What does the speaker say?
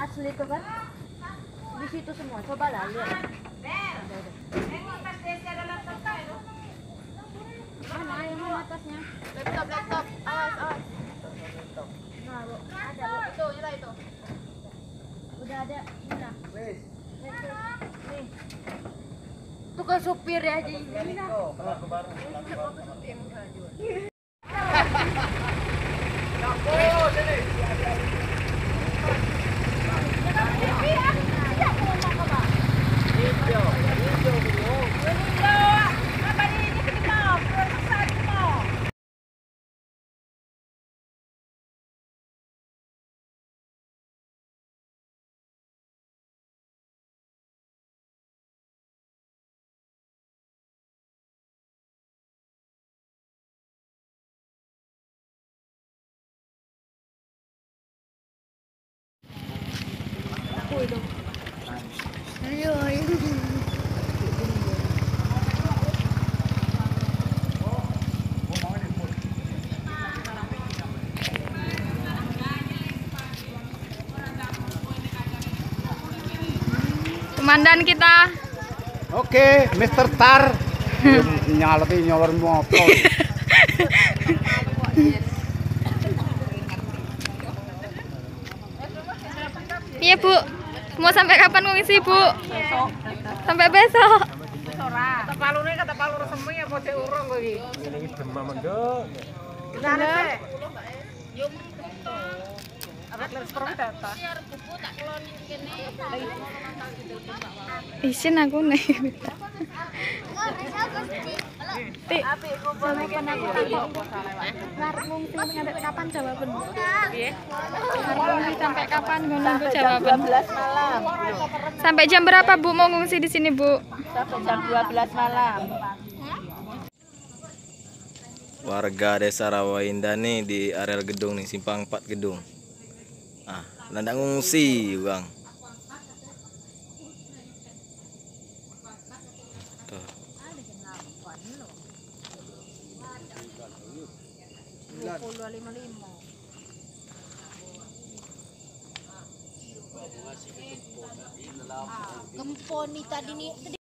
asli tuh kan? Di situ semua. Coba lah lihat. Mana yang mana atasnya? Laptop, laptop. Awas, awas. nah Bu. ada Bu. Itu, nyala itu. udah ada. Mana nih. Tukang supir ya jadi ini Komandan kita. Oke, Mr. Tar. Nyalati nyolor motor. Iya, Bu. Mau sampai kapan ngisi, Bu? Sampai besok. Sampai besok. Isin aku nih. Sampai kapan nunggu jawaban? malam Sampai jam berapa Bu mau ngungsi di sini, Bu? sampai jam 12 malam warga desa Rawainda nih di areal gedung nih simpang 4 gedung ah landak ngungsi bang kuan lo. Dua lima lima. Gempol ni tadi ni.